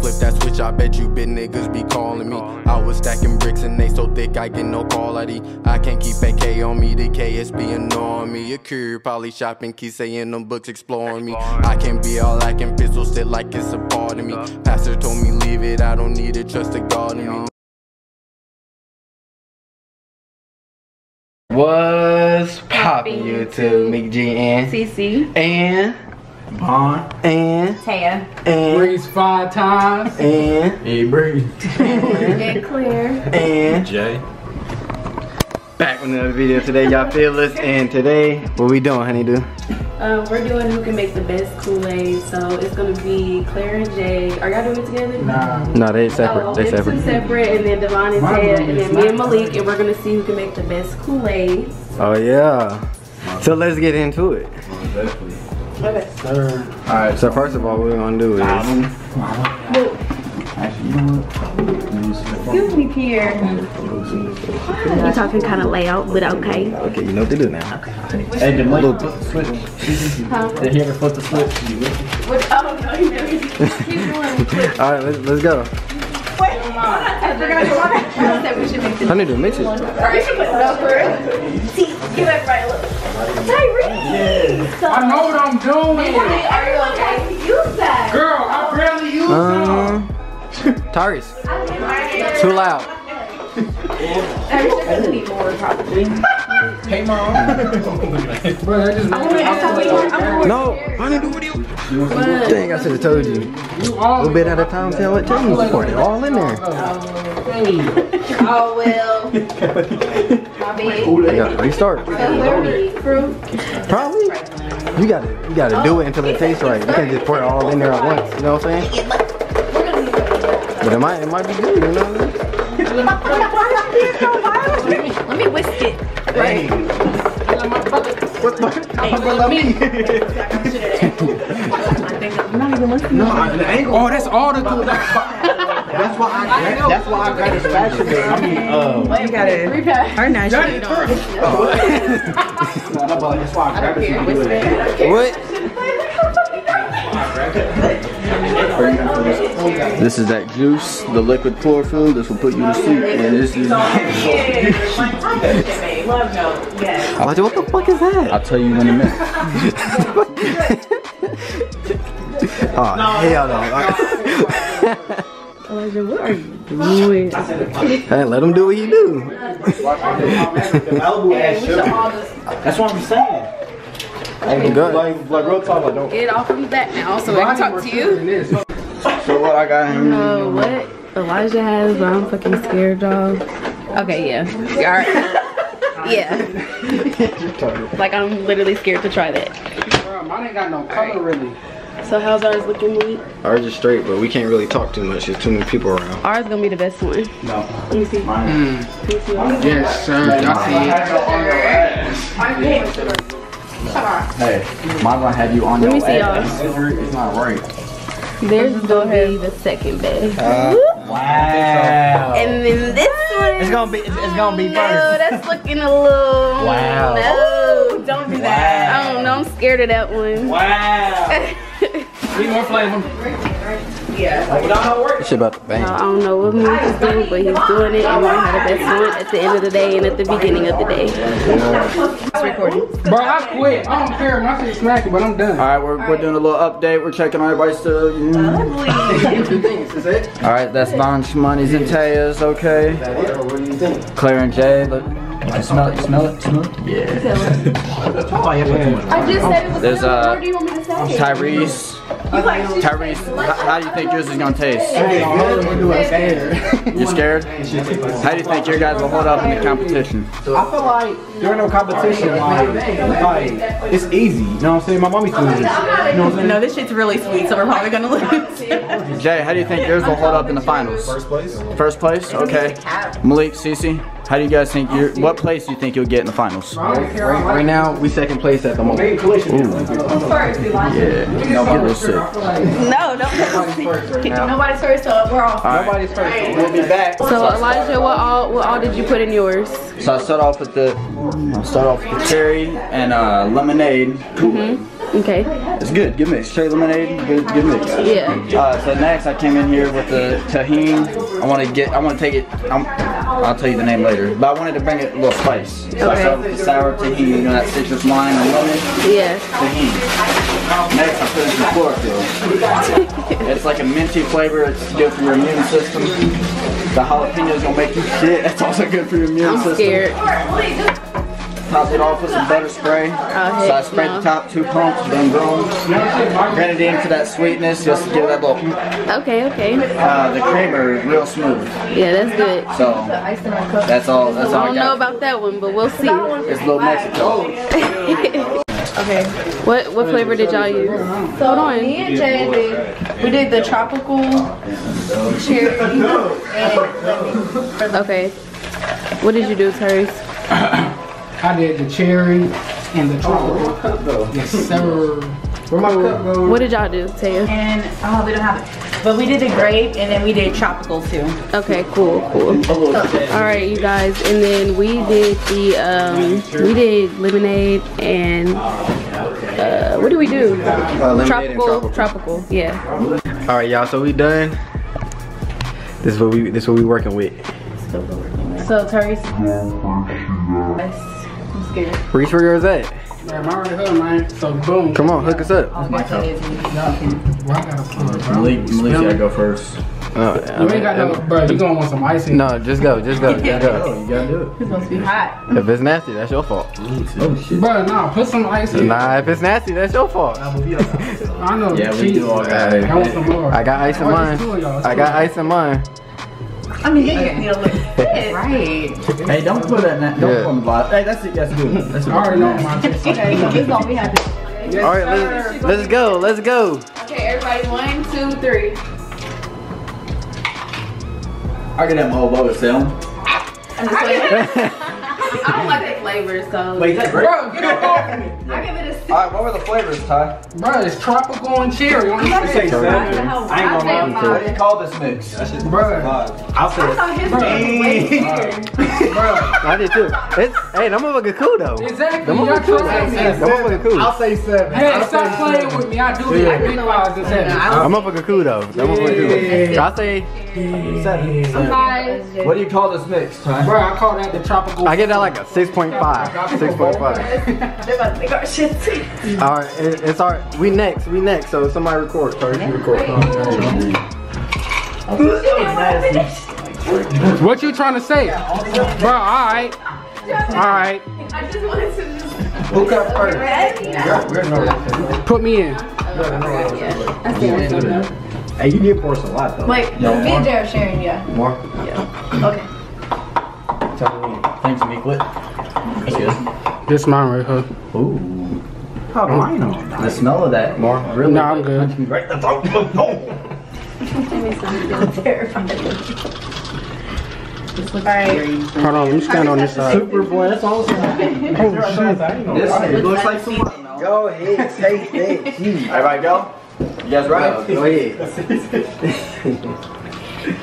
flip that switch, I bet you bit niggas be calling me. I was stacking bricks and they so thick I get no quality. I can't keep AK on me, the KSB annoying me. A cure, probably shopping, keep saying them books exploring me. I can't be all lacking, pistol sit like it's a part of me. Pastor told me leave it, I don't need it, trust the God in me. What's poppin' YouTube? Meek G and Cece. and Bond. and Taya. and Breeze five times. and Hey, Breeze. And Claire. and Jay. back with another video today. Y'all feel us and today what we doing, honey? Do Uh, we're doing who can make the best Kool-Aid. So it's gonna be Claire and Jay. Are y'all doing it together? Nah. no, they separate. Oh, They it's two separate. separate, and then Devon and Mine Taya, and then me and. Malik, and we're gonna see who can make the best Kool-Aid. Oh yeah. So let's get into it. Okay. Third. Alright, so first of all what we're gonna do is Excuse me, Pierre. You're talking kind of layout, but okay. Okay, you know what to do now. Hey, did Mike flip the switch? Huh? Did he ever flip the switch? What? Oh no, you never. Keep doing. Alright, let's, let's go. I forgot to I said we should make the. Honey, do mix it. Alright, put it up first. See, give that right look. Tyrese! I know what I'm doing. Are you okay to use that? Girl, I barely use them. Um Tyrese. Too loud. I wish I could need more, probably. Hey, mom. Bro, that just I'm No, honey, do what you Dang, I should have told you. You A all little bit at a time, tell what tell you support it all in there. Oh, well. My bad. I gotta restart. So, what do we need? Fruit? Probably. You gotta you gotta do it until it tastes right. You can't just pour it all in there at once. You know what I'm saying? We're gonna need that. But it might it might be good. You know what I mean? Let me whisk it. Hey. What the? Oh, that's all the good. That's why I gra- that's why I got a spatula. I mean, uh, You gotta. Our nice. no, but that's why I grabbed it to do it. What? This is that juice, the liquid chlorophyll. This will put you to sleep. And this is. What what the fuck is that? I'll tell you in a minute. Oh hell no! Elijah, what are you doing? hey, let him do what he do. Malibu has sugar. That's what I'm saying. Good. Like, like real talk, like don't. Get it off from that now so I can talk to you. So what I got him? Uh, what Elijah has, but I'm fucking scared, y'all. Okay, yeah. Alright. yeah. like, I'm literally scared to try that. Bro, mine ain't got no color really. So, how's ours looking, Malik? Ours is straight, but we can't really talk too much. There's too many people around. Ours gonna be the best one. No. Let me see. Let me see. Yes, sir. Y'all see it? Hey, mine gonna have you on Let your me see y'all. It's not right. There's gonna be the second best. Uh, Wow. and then this one. It's gonna be. It's, it's gonna be No, first. that's looking a little. Wow. No, don't do that. I don't know. I'm scared of that one. Wow. Need more flavor. This shit about to bang. I don't know what Malik is doing, but he's doing it, and we're gonna have the best one at the end of the day and at the beginning of the day. It's recording. Bro, I quit. I don't care when I say smack it, but I'm done. All right, we're, we're doing a little update. We're checking on everybody's still. All right, that's Von Shmoney's and Taya's. Okay. What do you think? Claire and Jay. Look. You smell it? You smell it? Smell it? Yeah, put too much. I just said it was There's, good. uh, What more do you want me to say? Tyrese. Tyrese, how, do you think yours is gonna taste? You scared? How do you think your guys will hold up in the competition? I feel like during no competition, like, like it's easy. You know what I'm saying? My mommy doing this. You know what I'm saying? No, this shit's really sweet, so we're probably gonna lose. Jay, how do you think yours will hold up in the finals? First place. First place? Okay. Malik, Cece, how do you guys think you what place do you think you'll get in the finals? Right, right now, we second place at the moment. Yeah. No, real sick. no, no. Nobody's first, so we're all. Nobody's first. We'll be back. So Elijah, what all what all did you put in yours? So I start off with the I'll start off with the cherry and uh, lemonade. Okay. It's good. Good mix. Cherry lemonade. Good. Good mix. Yeah. Uh, so next, I came in here with the Tajín. I want to get. I want to take it. I'm, I'll tell you the name later. But I wanted to bring it a little spice. So I Okay. started with the sour Tajín. You know that citrus lime and lemon Yeah. Tajín. Next, I put in some chlorophyll. it's like a minty flavor. It's good for your immune system. The jalapeno's gonna make you shit. It's also good for your immune I'm system. scared. Topped it off with some butter spray. so I sprayed no. the top two pumps, then grown. Granted into that sweetness just to give it that little. Okay, okay. Uh, the creamer is real smooth. Yeah, that's good. So that's all. That's all I I don't know about that one, but we'll see. It's little Mexico. okay. What what flavor did y'all use? Hold on. Me and Jay did, we did the tropical cherry and Okay. What did you do, Terry? I did the cherry and the tropical. Yes, sir. Where my cup go? What did y'all do, Taya? and oh we don't have it, but we did the grape and then we did tropical too. Okay, cool, cool. All right, you guys, and then we did the um, we did lemonade and uh, what do we do? Uh, tropical, tropical. tropical, yeah. All right, y'all. So we done. This is what we. This is what we working with. So Terry's. I'm scared. Reach where yours at. Man, I'm already hooked, man. So boom. Come on, hook us up. Well, I gotta pour. Malik, Malik, gotta go first. Uh, I You mean, ain't got no, bro. You gonna want some icing? no, just go, just go, just go. You gotta do it. It's supposed to be hot. If it's nasty, that's your fault. Oh shit, Bro, nah. Put some icing. Nah, if it's nasty, that's your fault. I know. Yeah, we cheese. do all that. I want some more. I got ice in Oh, mine. it's two of y'all, it's I got ice in mine. I mean, you need to look fit. Right. Hey, don't put it in that. Don't Yeah. put on the bottom. Hey, that's it. That's good. That's I already know my taste. Okay, so this gonna be happy. All right, let's, let's go, let's go. Okay, everybody, one, two, three. I get that whole bowl sound. I'm just like, I don't like the flavors, so. Wait, that's great. Bro, get up off me. I give it a six. All right, what were the flavors, Ty? Bro, it's tropical and cherry. What you say, seven. I ain't gonna lie. What do you call this mix? Bro, I'll say I thought his was bro. I did too. It's hey, that motherfucker cool though. Exactly. That Y'all motherfucker cool. trying to That motherfucker cool. say seven. Hey, stop playing with me. I do it like big fives and sevens. That motherfucker cool though. That motherfucker cool. I say seven. Five. What do you call this mix, Ty? Bro, I call that the tropical. I get that like a 6.5. 6.5. They're about to think our shit. All right, it, it's all right. We next, we next. So somebody record. Sorry, you record. What you trying to say? Bro, alright. Alright. I just wanted to just. Who cut first? Put me in. Hey, you did pour some lot though. Wait, me and Jared sharing, yeah. More. Yeah. Okay. Thanks, Meeklet. That's good. This mine right here. Ooh. How mine on? The smell of that. More. Really? Nah, I'm good. Right in the throat. Oh. Alright. Hold on, let me stand on this side. Super boy, that's awesome. Oh, this looks like some watermelon. Go ahead, taste it. Everybody go? You guys ready? Go ahead.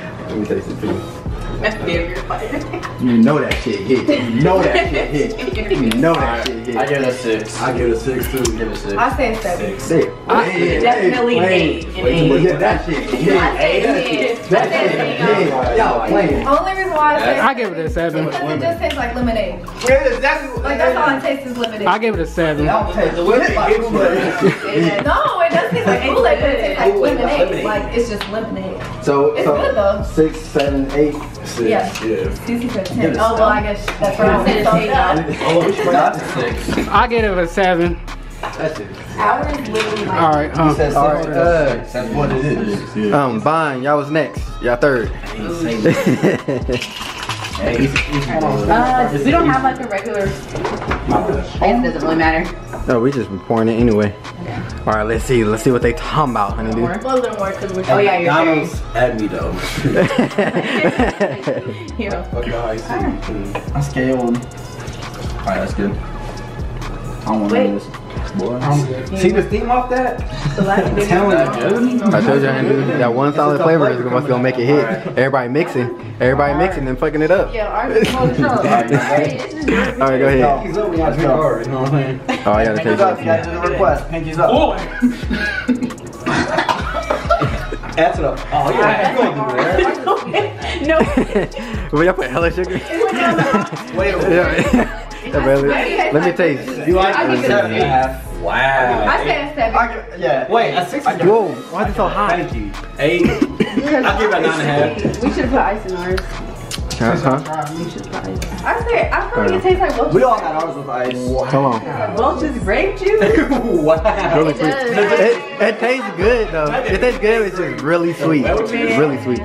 Let me taste it too. You know that shit hit. You know that shit hit. You know that shit hit. I give it a six. I give it a six too. give it a six. I say seven. Sick. Definitely eight. and eight. Yeah, that shit hit. I say eight. That shit hit. Y'all playing. Only reason why I say I give it a seven. because it just tastes like lemonade. Yeah, exactly. Like that's all it tastes is lemonade. I give it a seven. Don't taste the whip. no, it does taste like Kool-Aid, but it tastes like lemonade. Like it's just lemonade. So, It's good so though. six, seven, eight. Yeah. Cece said ten. Oh well, I guess that's right. I said ten. Not a six. I give it a seven. That's it. Ours is literally like. Alright, huh? All right. Uh, That's what it is. um, Vine, y'all was next. Y'all third. Uh, we don't have like a regular. It doesn't really matter. no, we just be pouring it anyway. All right, let's see. Let's see what they talking about, honey. dude. A little more because we're. Oh yeah, you're sharing. McDonald's at me though. Here. Fuck the high C. I scale. Alright, that's good. I don't want Wait. to this. I'm. See the steam off that? I'm telling you. I told you, Andrew, that one solid flavor is what's gonna make it hit. Everybody mixing, everybody mixing and fucking it up. Yeah, ours is more control. All right, go ahead. Pinkies up when y'all drink hard, you know what I'm saying? Oh, I gotta taste Pinkies up, you that. gotta do the request. Pinkies up. Add to the. Oh, yeah. You gonna do that. no. Will y'all put hella sugar? Wait, yeah. Yeah, baby. Let me taste. You like I give it a Seven and a six. half. Wow. I said a seven. I Yeah. Wait, a six. Whoa, why is it so hot? Thank you. Eight. I'll give it a nine and a half. We should have put ice in ours. Uh-huh. We should put ice. I said, I feel like it tastes like Welch's. We all had ours with ice. Come on. Welch's grape juice. wow. Really It sweet. does. It, it tastes good though. It tastes good. It's just really sweet. It's Really sweet.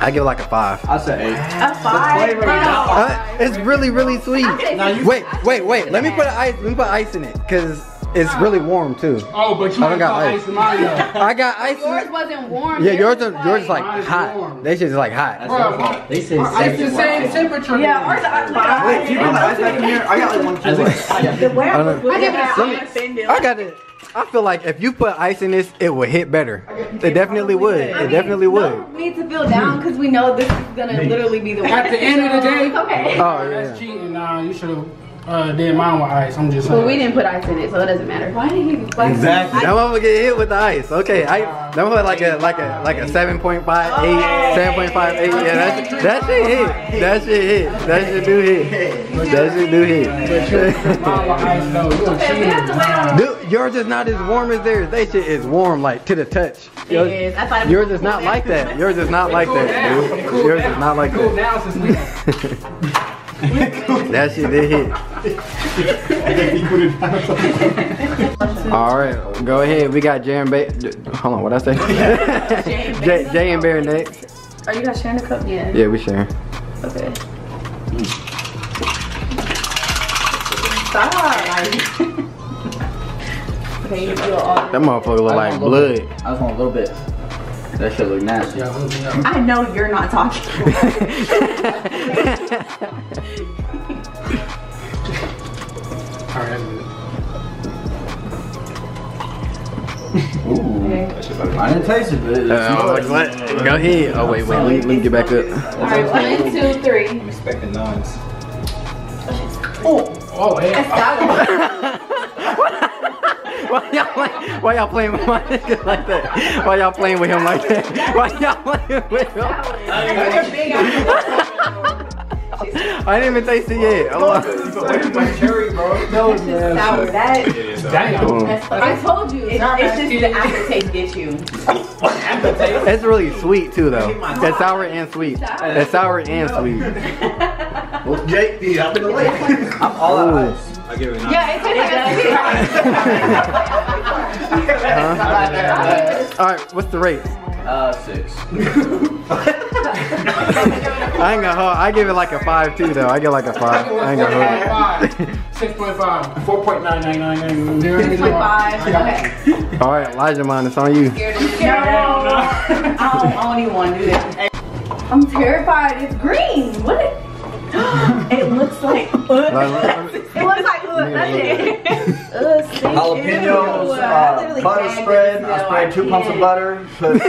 I give it like a five. I said eight. A five. flavor is No. Uh, it's really, really sweet. Wait, wait, wait. Let me put ice. Let me put ice in it, cause it's really warm too. Oh, but you I don't got got ice. ice in mine. I got ice. Yours it. wasn't warm. Yeah, yours, are, yours is like is hot. warm. They shit is like hot. Bro, They say ice the same temperature. Yeah, ours are five. Wait, do you bring the ice back in here? I got like one kilo. I I don't was know. looking at Let me- it, I'm. I got it. I feel like if you put ice in this, it would hit better. It definitely would. It definitely would. No need to feel down because we know this is gonna literally be the At the end of the day, Okay. Oh that's yeah. cheating. Nah, you should have uh, did mine with ice. I'm just saying. Well, we didn't put ice in it, so it doesn't matter. Why did he? Why Exactly. Now I'm gonna get hit with the ice. Okay, I that one like a like a like a 7.58, 7.58. Yeah, that that shit hit. That shit hit. That shit do hit. That shit do hit. Mine with ice though. You a Okay, we have to cheater. wait on Dude, yours is not as warm as theirs. They shit is warm like to the touch. Yours, Yes, I thought it yours is not like that. Yours is not like that, dude. Yours is not like Cool that. down since we. That shit did hit. All right, go ahead. We got Jay and Bear. Hold on, what I say? Jay, Jay and Bear next. Are you guys sharing a cup? Yeah. Yeah, we sharing. Okay. Mm. Stop. okay, you do all. That motherfucker look like blood. I just want a little bit. That shit look nasty. Yeah, hook me up. I know you're not talking. All right, that's good. I didn't taste it, but it's Uh, I was like, what? Go ahead. Oh wait, wait. Let me, get back up. All right, one, two, three. I'm Expecting nuns. Oh, yeah. Why y'all play, Why y'all playing with my nigga like that? Why y'all playing with him like that? Why y'all playing with him? I didn't even taste it yet. Hold on. Cherry, bro. Sour. That. Damn. I told you. It's, it's just the aftertaste gets you. It's really sweet too, though. It's sour and sweet. It's sour and sweet. Well, Jake, dude, I've been away. I'm all out of ice. I give it a nine. Yeah, it tastes like a All right, what's the rate? Uh, six. I ain't gonna hold. I give it like a five too, though. I give like a five. I ain't gonna hold. Six point five. Four point nine nine nine nine. Six point five. Okay. All right, Elijah, man, it's on you. No, I don't, I don't even want to do this. I'm terrified. It's green. What? It, it looks like. it looks like. Look, that's it. Jalapenos, uh, butter spread. this, I yo, sprayed two pumps of butter. Put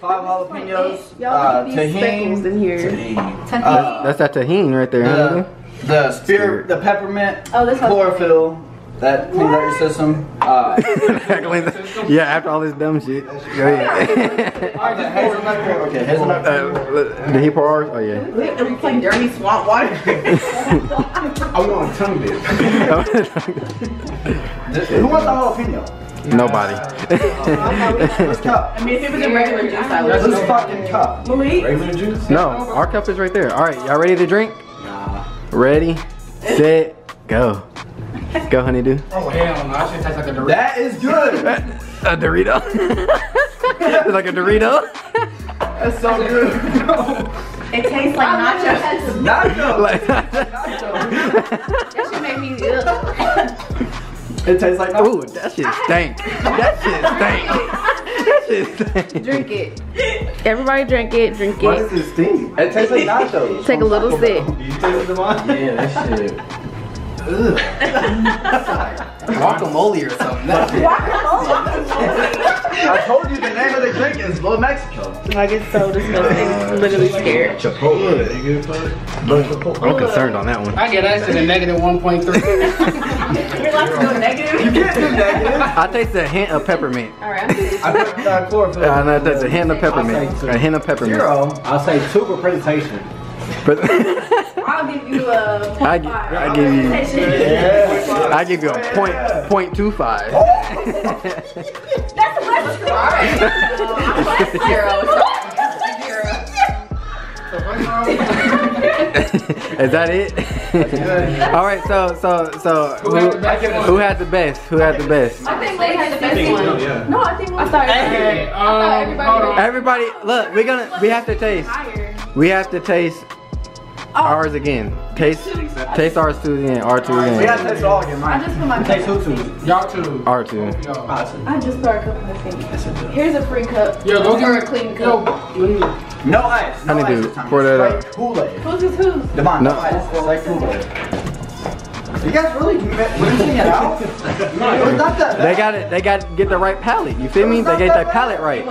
five jalapenos. Y'all Uh, look at these speckles in tahini. here. Uh, That's that Tajín right there, huh? the, the spear, the peppermint, Oh, this chlorophyll. That cleans out your system. Uh, nigga? yeah, after all this dumb shit. Go ahead. the hazelnut. Okay, hazelnut. uh, did he pour ours? Oh yeah. It looks like dirty swamp water. I want a tongue dip. Who wants the jalapeno? Nobody. This cup. I mean, if it was a regular juice, I would. This fucking cup. Malik? Regular juice? no, our cup is right there. All right, y'all ready to drink? Ready, set, go. Go, honeydew. Oh hell no! That shit tastes like a Dorito. That is good. A Dorito. it's like a Dorito. That's so good. It tastes like nachos. Nacho. Like- That should make me ill. It tastes like nacho. Ooh, that shit stank. That shit stank. That shit stank. Drink it. Everybody drink it. Drink What it. is this thing? It tastes like nachos. Take a little sip. You tasted them on? Yeah, that shit. Ugh. Guacamole or something. That's I told you the name of the drink is Little Mexico. Like it's so disgusting. I'm literally scared. Chipotle. I'm concerned on that one. I get us to the negative 1.3. You're allowed to go negative. You can't do negative. I taste a hint of peppermint. Alright, I put uh, chlorophyll. Uh, no, that's a hint of peppermint. A hint of peppermint. Zero. I'll say two for presentation. But I'll give you a point I, five. I give you, Yeah. I give you a point, point two five. That's less than Alright. Is that it? All right. So, so, so, who, had the best who had the best? Who had the best? I think Lane had the best one. No, I think I thought Hey, I thought um, everybody. Everybody, look. We're gonna. We have to taste. We have to taste Oh. ours again. Taste, taste ours two again. R two again. We gotta again. taste all again, I just put my Taste who two? Y'all two. R two. Yo, I just throw a cup in the sink. Here's a free cup. Yo, go get a clean cup. let me. No ice. No Honeydew, ice this time. pour that up. Kool-Aid. Who's this who? Devon, no, No. ice. It's like Kool-Aid. You guys really rinsing it out? no, it's not that They got it. They got to get the right palette. You feel me? They get their palette right.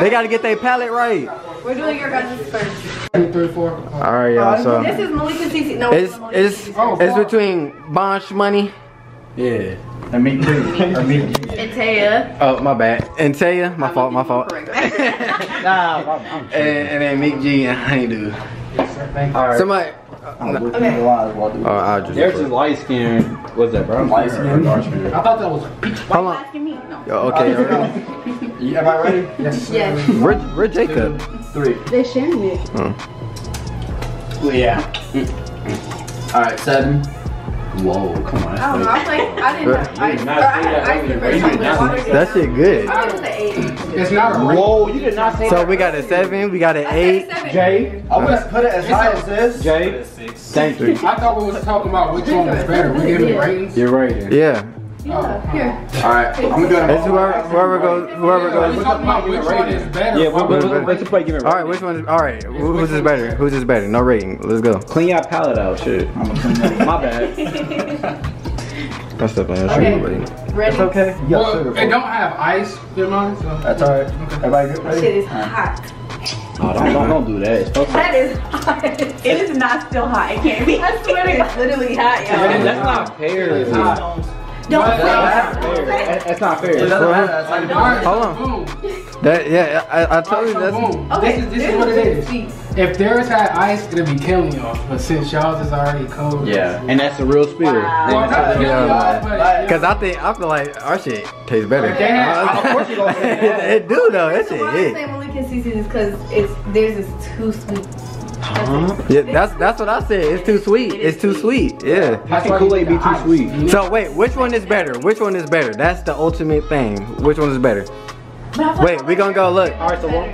They got to get their palette right. We're doing your guys' first. Two, three, four. All right, y'all. So This is Malika Cece. No, it's Malika it's it's between Bonch money. Yeah. And me too. Or me. and Taya. Oh, my bad. And Taya, my fault, my fault. Nah, I'm, I'm And, and then Meek G and Honeydew. Alright. Somebody. I'm looking at the lines while doing Oh, I'll just. There's just light skin. What's that, bro? light skin. I thought that was peach. Hold on. Asking me? No. Okay. Uh, all right. Am I ready? Yes. Yes. Where, where Jacob? Three. They sharing it. Yeah. Mm. Alright, seven. Whoa, come on. I don't know. I was like, I didn't have ice. Or not I had ice cream did not something. say That shit good. I was an eight. It's not a race. Whoa, you did not say So that. we got a seven, we got an eight. Jay. I'm gonna put it as high as this. Jay. Thank you. I thought we was talking about which one was better. We're giving ratings. You're right. Yeah. Yeah, oh, here. Alright, I'm gonna do it. It's whoever, whoever goes, whoever We goes. talking about which one is better. Yeah, we, we, Wait, we, wait. let's play give it All right, which one is? All right, who- who's this better? Who's this better? No rating. Let's go. Clean your palette out, shit. My bad. That's up on your Okay. shoulder, buddy. Ready? It's okay. You Well, sugar it don't have ice in mine, so. That's alright. Everybody good? Ready? Shit is hot. Oh, don't, don't, don't do that. It's supposed to- That is hot. It is not still hot. It can't be. I swear to God. literally hot, y'all. that's not fair. It's not Don't say fair. that. That- That's not fair. doesn't matter. That's like Alright, Hold on. That yeah, I, I told you that's. Okay, This is, this is what it is is. cheap. If theirs had ice, it'd be killing y'all. But since y'all's is already cold. Yeah, and that's the real spill. Wow. Well, not killing Yeah. y'all. Cause I think I feel like our shit tastes better. Yeah, Uh, of course you gonna say it, it do though. That So shit why I'm hit. saying Malika Cece is because it's theirs is too sweet. Yeah, that's that's what I said. It's too sweet. It's too sweet. Yeah. How can Kool-Aid be too sweet? So wait, which one is better? Which one is better? That's the ultimate thing. Which one is better? But I feel Wait, like we gonna go look. Alright, so what?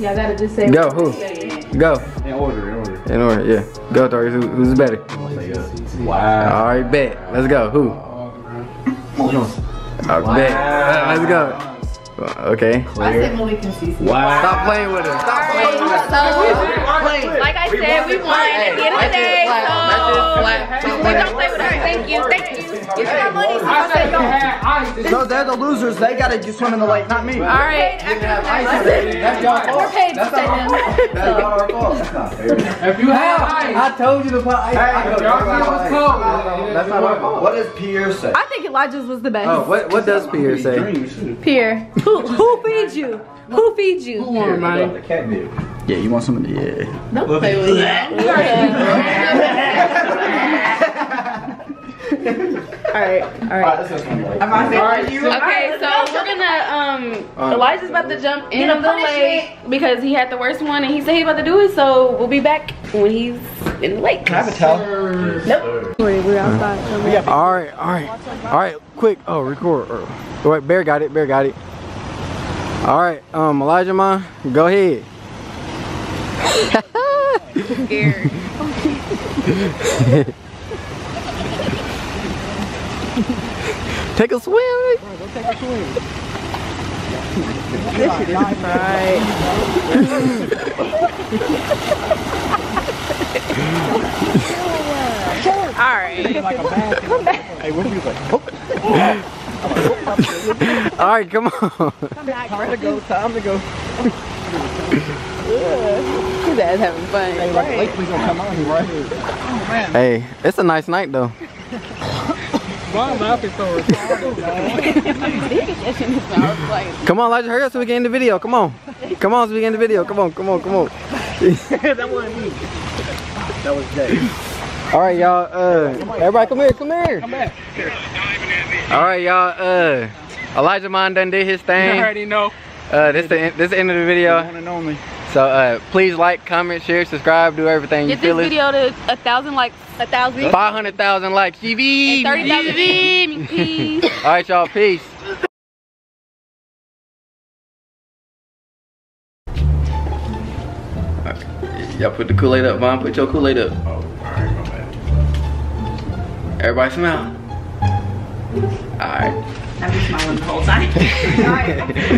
Y'all gotta just say. Go, who? Go. In order, in order. In order, yeah. Go, Tori. Who, who's better? Wow. All right, bet. Let's go. Who? Uh, bet. Uh, Let's go. Okay. I said Malika Cece. Wow. Stop playing with her. Stop playing with her. So, like I said, we won at the end of the day. So, we don't play with her. Thank you. Thank you. Give me my money. I said if it had ice. This No, they're the losers. They gotta just swim in the lake, not me. All right. That's y'all We're fault. paid to say them. That's not our fault. That's not fair. If you had ice, I told you to put ice. Hey, y'all said it was cold, That's not my fault. What does Pierre say? I think Elijah's was the best. Oh, what what does Pierre say? Pierre. Who who feeds you? Who feeds who you? won, man? The cat did. Yeah, you want some of the yeah. Don't play with me. Alright, alright. Am I saying you? Okay, so we're gonna um Elijah's about to jump in Get a the lake because he had the worst one and he said he about to do it, so we'll be back when he's in the lake. Can I have a towel? We're outside. All right, all right, all right. Quick. Oh, record. Uh, Wait, Bear got it. Bear got it. All right, um, Elijah, man, go ahead. Scared. Take a swim. All Alright. Hey, what you like? All right, come on. Time to go. Time to go. His ass having fun. Hey, like, Blakely's gonna come on here right here. Hey, it's a nice night though. My mouth is so retarded. Come on, Elijah, hurry up so we get in the video. Come on. Come on so we get in the video. Come on, come on, come on. that wasn't me. That was Jay. All right, y'all. Uh, everybody, come here, come here. Come back. All right, y'all. Uh, Elijah Mon done did his You thing. already know. Uh, this the this the end of the video. One and only. So uh, please like, comment, share, subscribe, do everything. You Get this feel it? video to a thousand likes. A thousand. Five hundred thousand likes. GV. And 30,000 views. Peace. All right, y'all. Peace. Y'all put the Kool-Aid up, Mom. Put your Kool-Aid up. Everybody smile. All right. I've been smiling the whole time.